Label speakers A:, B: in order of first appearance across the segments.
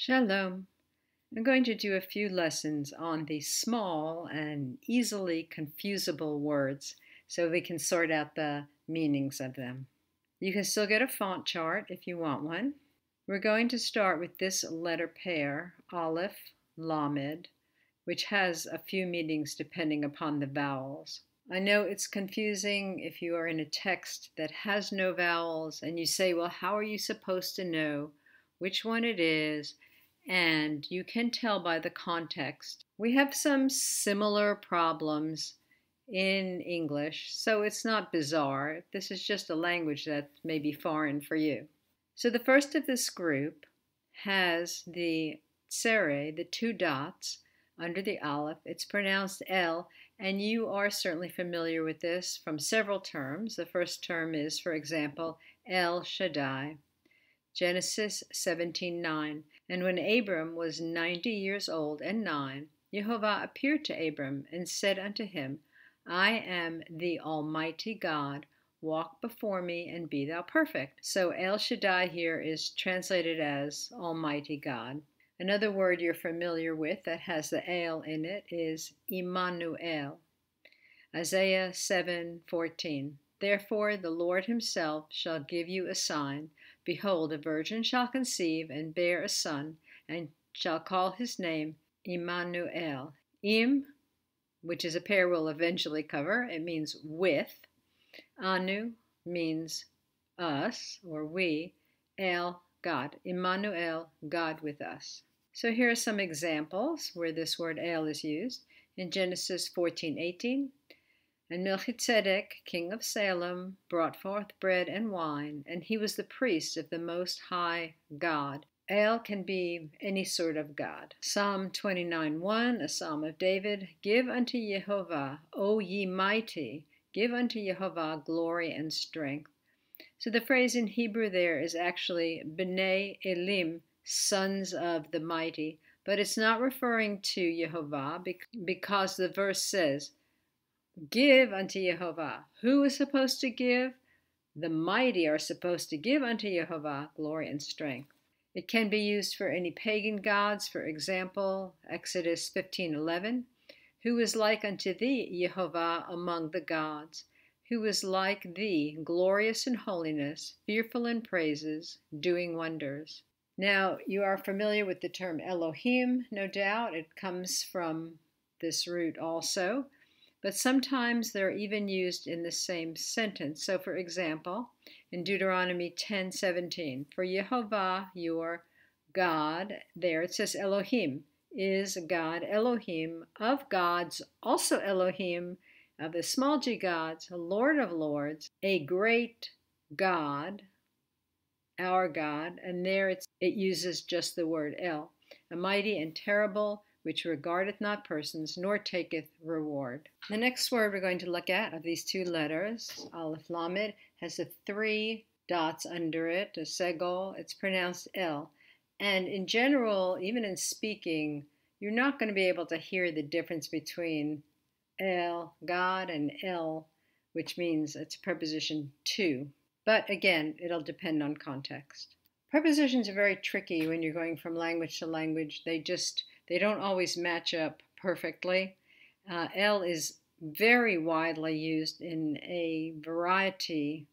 A: Shalom. I'm going to do a few lessons on the small and easily confusable words so we can sort out the meanings of them. You can still get a font chart if you want one. We're going to start with this letter pair, Aleph, Lamed, which has a few meanings depending upon the vowels. I know it's confusing if you are in a text that has no vowels and you say, well, how are you supposed to know which one it is and you can tell by the context. We have some similar problems in English, so it's not bizarre. This is just a language that may be foreign for you. So the first of this group has the tsere, the two dots under the aleph. It's pronounced El, and you are certainly familiar with this from several terms. The first term is, for example, El Shaddai. Genesis 17:9. And when Abram was ninety years old and nine, Jehovah appeared to Abram and said unto him, I am the Almighty God. Walk before me and be thou perfect. So El Shaddai here is translated as Almighty God. Another word you're familiar with that has the El in it is Immanuel. Isaiah 7:14. Therefore the Lord himself shall give you a sign. Behold, a virgin shall conceive and bear a son, and shall call his name Immanuel. Im, which is a pair we'll eventually cover, it means with. Anu means us or we. El, God. Immanuel, God with us. So here are some examples where this word El is used. In Genesis 14:18, and Melchizedek, king of Salem, brought forth bread and wine, and he was the priest of the Most High God. El can be any sort of God. Psalm 29:1, a psalm of David Give unto Jehovah, O ye mighty, give unto Jehovah glory and strength. So the phrase in Hebrew there is actually B'nai Elim, sons of the mighty, but it's not referring to Jehovah because the verse says, Give unto Jehovah. Who is supposed to give? The mighty are supposed to give unto Jehovah glory and strength. It can be used for any pagan gods, for example, Exodus 15:11, who is like unto thee, Jehovah, among the gods, who is like thee, glorious in holiness, fearful in praises, doing wonders. Now, you are familiar with the term Elohim, no doubt. It comes from this root also but sometimes they're even used in the same sentence. So, for example, in Deuteronomy 10:17, for Jehovah your God, there it says Elohim. Is God, Elohim? Of gods, also Elohim. Of the small g gods, Lord of lords, a great God, our God, and there it uses just the word El, a mighty and terrible which regardeth not persons, nor taketh reward. The next word we're going to look at of these two letters, Aleph Lamed, has the three dots under it, a segol, it's pronounced El. And in general, even in speaking, you're not going to be able to hear the difference between El, God, and El, which means it's preposition to. But again, it'll depend on context. Prepositions are very tricky when you're going from language to language. They just they don't always match up perfectly. Uh, El is very widely used in a variety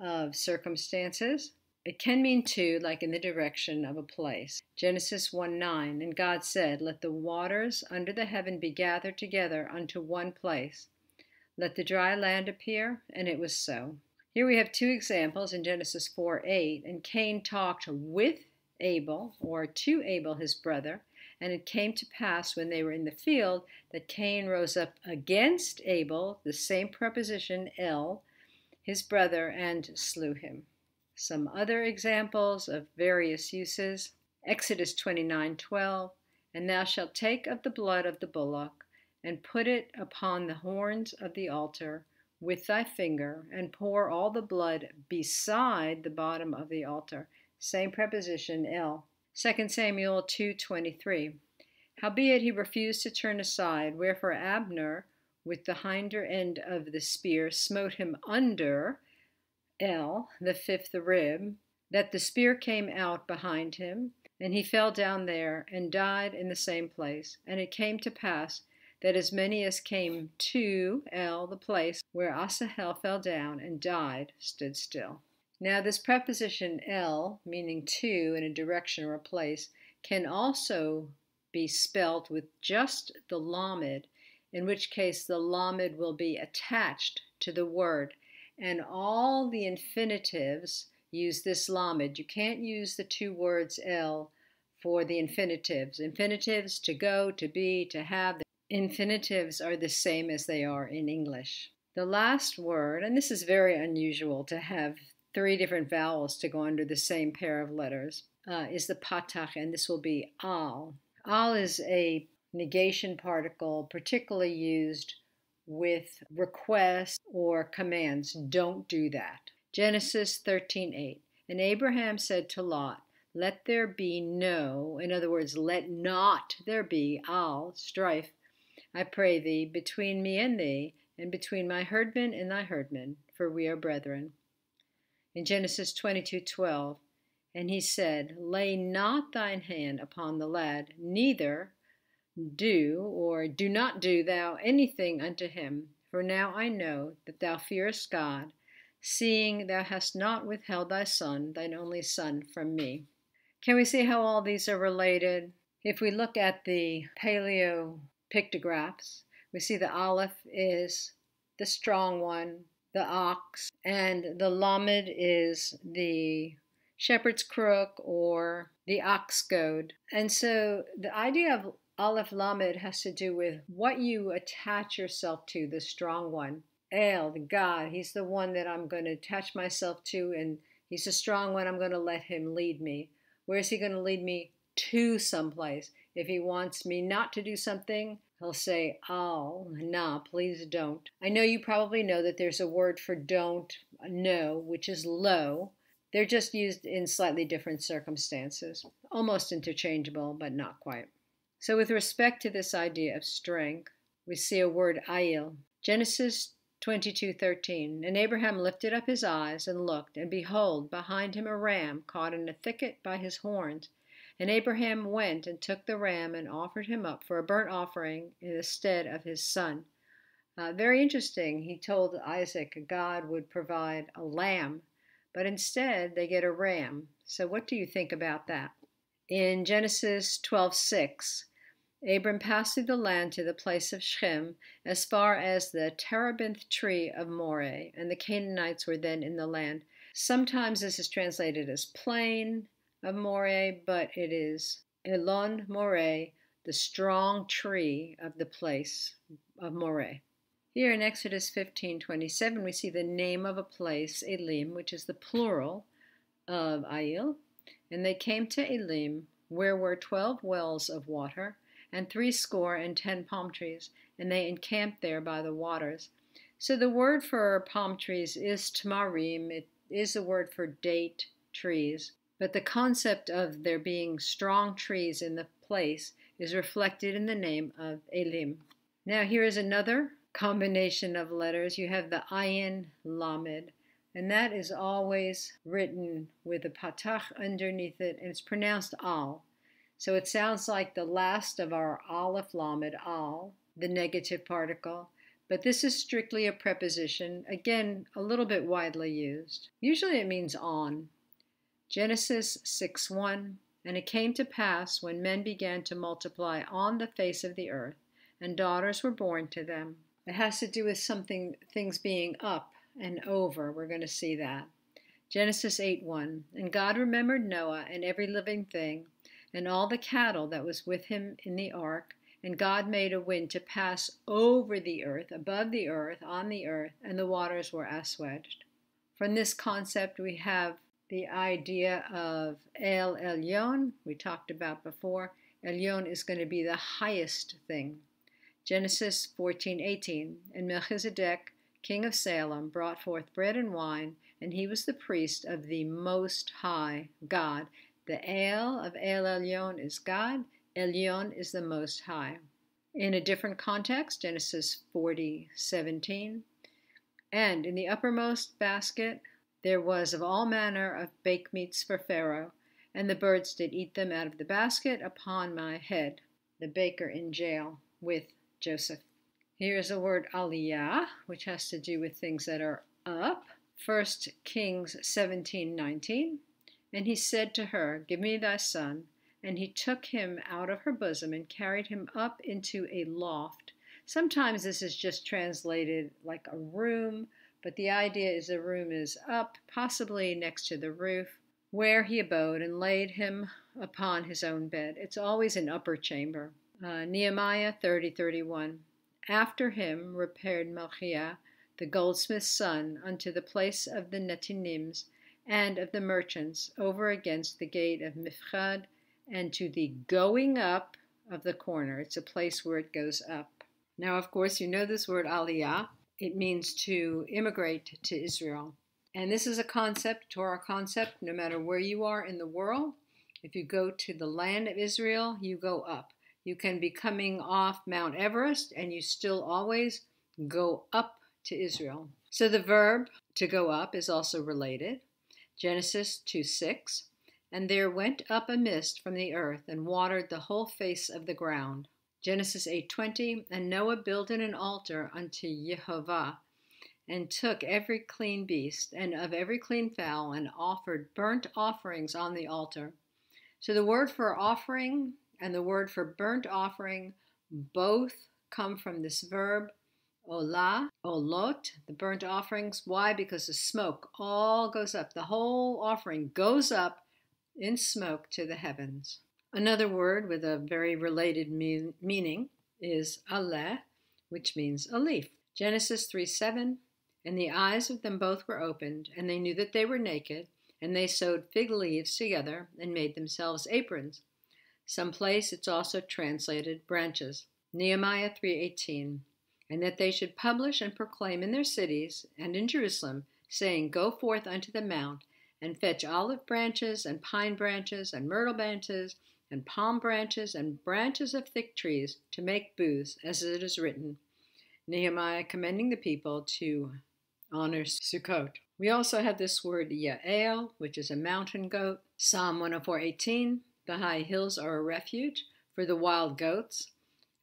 A: of circumstances. It can mean to, like in the direction of a place. Genesis 1 9, and God said, Let the waters under the heaven be gathered together unto one place. Let the dry land appear, and it was so. Here we have two examples in Genesis 4 8, and Cain talked with Abel, or to Abel his brother, and it came to pass when they were in the field that Cain rose up against Abel, the same preposition, El, his brother, and slew him. Some other examples of various uses. Exodus 29:12, and thou shalt take of the blood of the bullock, and put it upon the horns of the altar with thy finger, and pour all the blood beside the bottom of the altar. Same preposition, El. 2 Samuel 2:23 Howbeit he refused to turn aside wherefore Abner with the hinder end of the spear smote him under El the fifth rib that the spear came out behind him And he fell down there and died in the same place. And it came to pass that as many as came to El, the place where Asahel fell down and died, stood still. Now, this preposition El, meaning to in a direction or a place, can also be spelt with just the lamed, in which case the lamed will be attached to the word. And all the infinitives use this lamed. You can't use the two words L for the infinitives. Infinitives to go, to be, to have. The infinitives are the same as they are in English. The last word, and this is very unusual to have three different vowels to go under the same pair of letters, uh, is the patach, and this will be al. Al is a negation particle, particularly used with requests or commands. Don't do that. Genesis 13:8. And Abraham said to Lot, Let there be no, in other words, let not there be al strife, I pray thee, between me and thee, and between my herdmen and thy herdmen, for we are brethren in Genesis 22:12, and he said, Lay not thine hand upon the lad, neither do or do not do thou anything unto him, for now I know that thou fearest God, seeing thou hast not withheld thy son, thine only son, from me. Can we see how all these are related? If we look at the paleo pictographs, we see the aleph is the strong one, the ox, and the lamed is the shepherd's crook or the ox goad. And so the idea of Aleph Lamed has to do with what you attach yourself to, the strong one. El, the God, he's the one that I'm going to attach myself to, and he's a strong one. I'm going to let him lead me. Where is he going to lead me? To someplace. If he wants me not to do something, He'll say, oh, nah, please don't. I know you probably know that there's a word for don't, uh, no, which is low. They're just used in slightly different circumstances, almost interchangeable, but not quite. So, with respect to this idea of strength, we see a word ayil. Genesis 22:13 And Abraham lifted up his eyes and looked and behold behind him a ram caught in a thicket by his horns and Abraham went and took the ram and offered him up for a burnt offering in the stead of his son. Uh, very interesting. He told Isaac God would provide a lamb, but instead they get a ram. So, what do you think about that? In Genesis 12:6, Abram passed through the land to the place of Shechem, as far as the terebinth tree of Moreh, and the Canaanites were then in the land. Sometimes this is translated as plain, of Moreh, but it is Elon Moreh, the strong tree of the place of Moreh. Here in Exodus 15:27 we see the name of a place, Elim, which is the plural of Ail, and they came to Elim, where were twelve wells of water, and threescore and ten palm trees, and they encamped there by the waters. So the word for palm trees is tamarim. It is a word for date trees. But the concept of there being strong trees in the place is reflected in the name of Elim. Now, here is another combination of letters. You have the Ayin Lamed, and that is always written with a patach underneath it, and it's pronounced Al. So it sounds like the last of our Aleph Lamed, Al, the negative particle. But this is strictly a preposition, again, a little bit widely used. Usually it means on. Genesis 6 1 And it came to pass when men began to multiply on the face of the earth, and daughters were born to them. It has to do with something, things being up and over. We're going to see that. Genesis 8 1 And God remembered Noah and every living thing, and all the cattle that was with him in the ark. And God made a wind to pass over the earth, above the earth, on the earth, and the waters were assuaged. From this concept, we have the idea of El Elyon, we talked about before. Elyon is going to be the highest thing. Genesis 14:18 And Melchizedek, king of Salem, brought forth bread and wine, and he was the priest of the Most High God. The El of El Elyon is God, Elyon is the Most High. In a different context, Genesis 40:17, and in the uppermost basket there was of all manner of baked meats for Pharaoh, and the birds did eat them out of the basket upon my head. The baker in jail with Joseph. Here's a word aliyah, which has to do with things that are up. First Kings 17:19. And he said to her, Give me thy son. And he took him out of her bosom and carried him up into a loft. Sometimes this is just translated like a room, but the idea is the room is up, possibly next to the roof, where he abode and laid him upon his own bed. It's always an upper chamber. Uh, Nehemiah 30 31. After him repaired Malchiah, the goldsmith's son, unto the place of the Netinims and of the merchants over against the gate of Miphkad and to the going up of the corner. It's a place where it goes up. Now, of course, you know this word aliyah. It means to immigrate to Israel. And this is a concept, Torah concept, no matter where you are in the world. If you go to the land of Israel, you go up. You can be coming off Mount Everest and you still always go up to Israel. So the verb to go up is also related. Genesis 2 6. And there went up a mist from the earth and watered the whole face of the ground. Genesis 8:20 And Noah builded an altar unto Jehovah and took every clean beast and of every clean fowl and offered burnt offerings on the altar. So the word for offering and the word for burnt offering both come from this verb olah, olot, the burnt offerings. Why? Because the smoke all goes up. The whole offering goes up in smoke to the heavens. Another word with a very related mean, meaning is aleh, which means a leaf. Genesis 3 7. And the eyes of them both were opened, and they knew that they were naked, and they sewed fig leaves together and made themselves aprons. Some place it's also translated branches. Nehemiah 3:18. And that they should publish and proclaim in their cities and in Jerusalem, saying, Go forth unto the mount and fetch olive branches and pine branches and myrtle branches and palm branches and branches of thick trees to make booths, as it is written. Nehemiah commending the people to honor Sukkot. We also have this word Yael, which is a mountain goat. Psalm 104:18, the high hills are a refuge for the wild goats,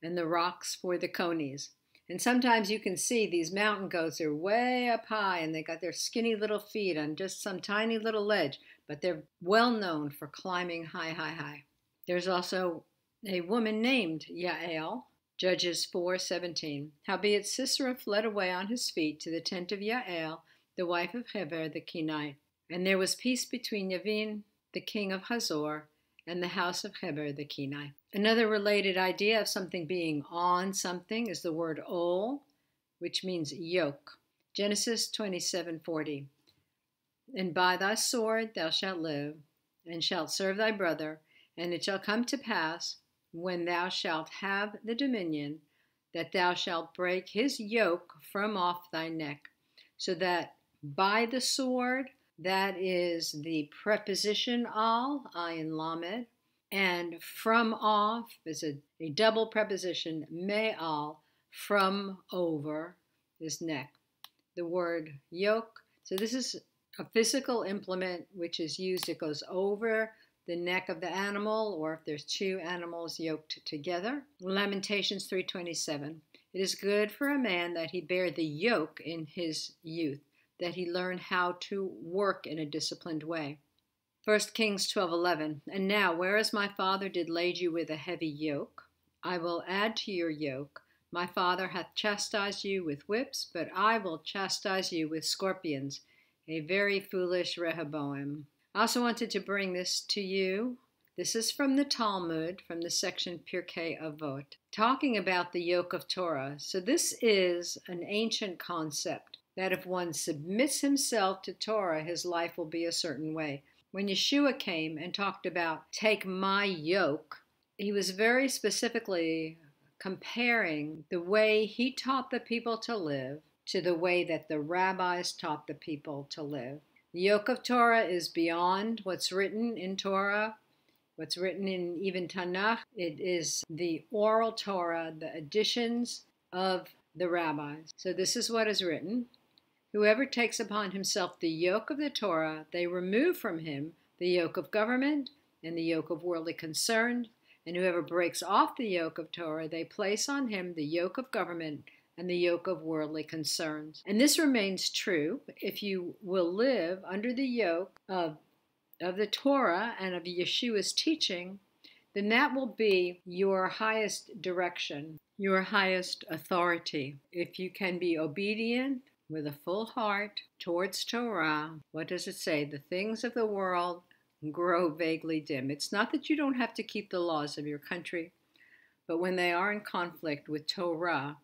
A: and the rocks for the conies. And sometimes you can see these mountain goats are way up high and they got their skinny little feet on just some tiny little ledge, but they're well known for climbing high, high, high. There's also a woman named Yael, Judges 4:17. Howbeit Sisera fled away on his feet to the tent of Yael, the wife of Heber the Kenite. And there was peace between Yavin, the king of Hazor, and the house of Heber the Kenite. Another related idea of something being on something is the word ol, which means yoke. Genesis 27:40. And by thy sword thou shalt live, and shalt serve thy brother, and it shall come to pass when thou shalt have the dominion that thou shalt break his yoke from off thy neck, so that by the sword, that is the preposition al, ayin lamed, and from off is a, a double preposition, me'al, from over his neck. The word yoke, so this is a physical implement which is used, it goes over the neck of the animal or if there's two animals yoked together. Lamentations 3:27. It is good for a man that he bear the yoke in his youth, that he learn how to work in a disciplined way. 1 Kings 12:11 And now whereas my father did lade you with a heavy yoke I will add to your yoke my father hath chastised you with whips but I will chastise you with scorpions a very foolish Rehoboam I also wanted to bring this to you. This is from the Talmud from the section Pirkei Avot talking about the yoke of Torah. So this is an ancient concept that if one submits himself to Torah his life will be a certain way. When Yeshua came and talked about take my yoke, he was very specifically comparing the way he taught the people to live to the way that the rabbis taught the people to live. The yoke of Torah is beyond what's written in Torah, what's written in even Tanakh. It is the oral Torah, the additions of the rabbis. So this is what is written. Whoever takes upon himself the yoke of the Torah, they remove from him the yoke of government, and the yoke of worldly concern. And whoever breaks off the yoke of Torah, they place on him the yoke of government and the yoke of worldly concerns. And this remains true if you will live under the yoke of, of the Torah and of Yeshua's teaching, then that will be your highest direction, your highest authority. If you can be obedient with a full heart towards Torah, what does it say? The things of the world grow vaguely dim. It's not that you don't have to keep the laws of your country, but when they are in conflict with Torah,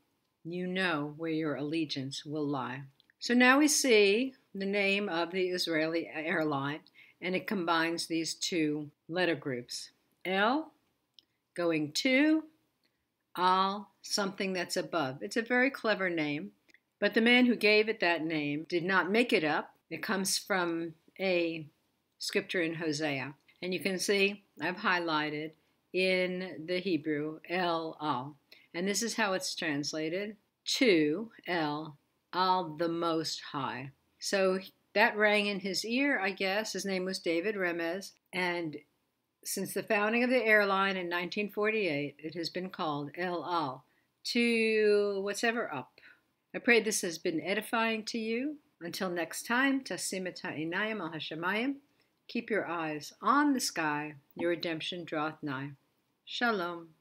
A: you know where your allegiance will lie. So now we see the name of the Israeli airline, and it combines these two letter groups. L, going to, Al, something that's above. It's a very clever name, but the man who gave it that name did not make it up. It comes from a scripture in Hosea. And you can see I've highlighted in the Hebrew El Al. And this is how it's translated to El Al the Most High. So that rang in his ear, I guess. His name was David Remez. And since the founding of the airline in 1948, it has been called El Al to what's ever up. I pray this has been edifying to you. Until next time, Tasimata Inayim al Hashemayim. Keep your eyes on the sky. Your redemption draweth nigh. Shalom.